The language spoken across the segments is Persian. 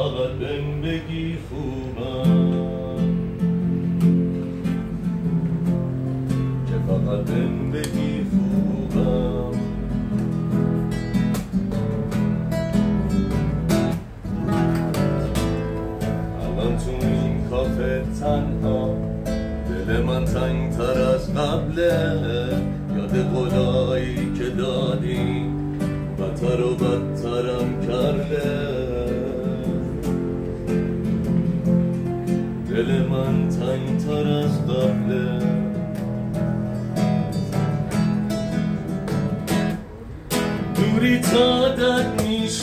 فقط بهم بگی خوبم. که فقط بهم بگی خوبم. الان تو این کافه تنها دل من تنگ تر از قبله. یاد قولایی که دادی بدتر و بدترم کرده.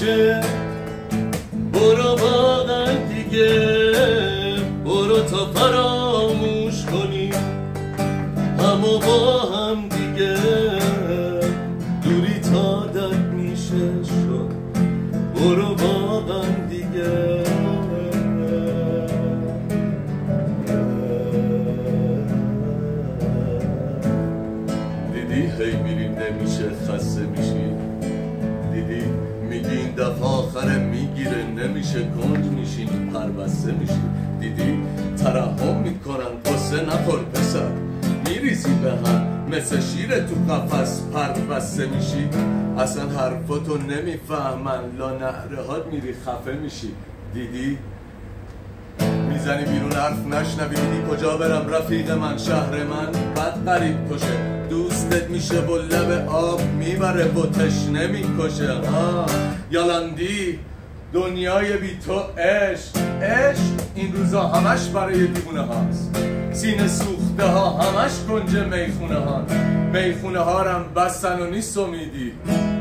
میشه. برو واقعا دیگه. برو تا فراموش کنی. اما با هم دیگه. دوری تا دد میشه شد. برو واقعا دیگه. دیدی؟ هی میریم نمیشه خسته میشی. دیدی؟ میگی این دفعه آخره می‌گیره نمیشه گنج میشینی پربسته میشی. دیدی؟ ترحم می‌کنن قصه نخور پسر. میریزی به هم مثل شیر تو قفس پربسته میشی. اصلا حرفاتو نمی‌فهمن لا نهره هات میری خفه میشی. دیدی؟ می‌زنی بیرون حرف نشنوی کجا برم؟ رفیق من شهر من. بد قریب کشه. دوستت میشه و لب آب می‌بره و تشنه می‌کشه. یالندی دنیای بی تو عشق. عشق این روزا همش برای دیوونه هاست. سینه سوخته ها همش گنج می‌خونه ها می‌خونه ها رم بستن و نیست امیدی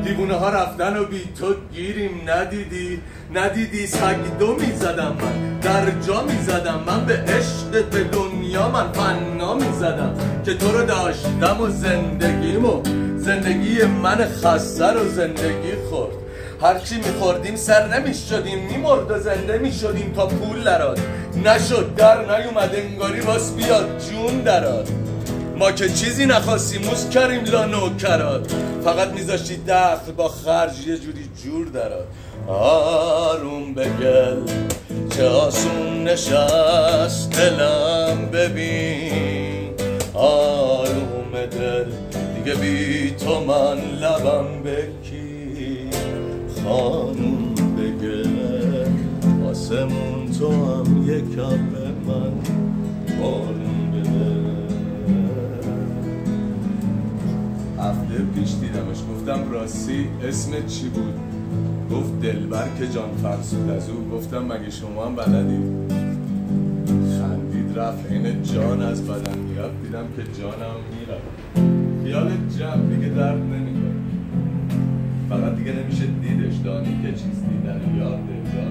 دیوونه ها رفتن و بی تو گیریم ندیدی؟ ندیدی سگ دو می‌زدم من در جا می‌زدم من به عشق به دنیا من فنا می‌زدم که تو رو داشتم و زندگیمو زندگی من خسته رو زندگی خورد. هرچی میخوردیم سر نمی‌شدیم میمرد و زنده می‌شدیم تا پول دراد نشد در نیومد انگاری باس بیاد جون دراد ما که چیزی نخواستیم موز کریم لا نوکرات فقط میذاشتی دخل با خرج یه جوری جور دراد آروم بگل چه آسون نشست دلم ببین. آروم دل دیگه بی تو من لبم بکی خانوم بگل آسمون تو هم یکم به من. بارون هفته پیش دیدمش. گفتم راستی اسمت چی بود؟ گفت دلبر که جان فرسود از او. گفتم مگه شما هم بلدید خندید رفت عین جان از بدن می‌رفت. دیدم که جانم می‌رفت. خیال جمع دیگه درد نمی‌کنه. فقط دیگه نمیشه دیدش. دانی که چیز دیدن یاد یاد